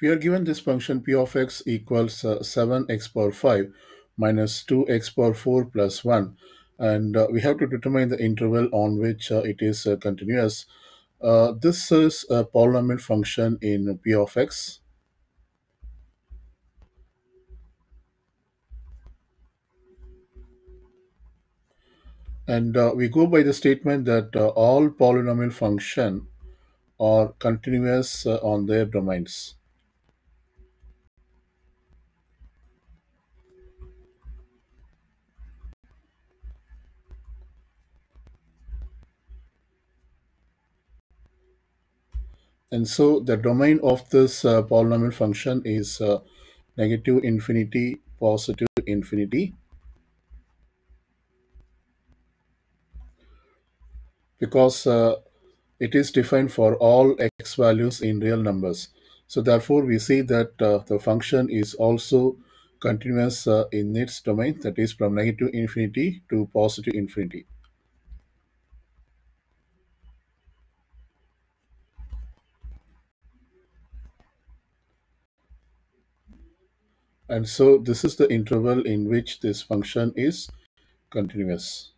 We are given this function p of x equals uh, 7x power 5 minus 2x power 4 plus 1 and uh, we have to determine the interval on which uh, it is uh, continuous. Uh, this is a polynomial function in p of x and uh, we go by the statement that all polynomial function are continuous on their domains. And so the domain of this uh, polynomial function is uh, negative infinity, positive infinity. Because uh, it is defined for all x values in real numbers. So therefore we see that uh, the function is also continuous uh, in its domain that is from negative infinity to positive infinity. And so this is the interval in which this function is continuous.